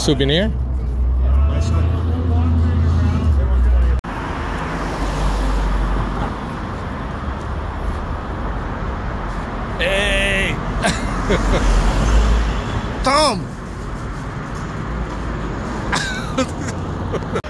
Souvenir? Hey! Tom!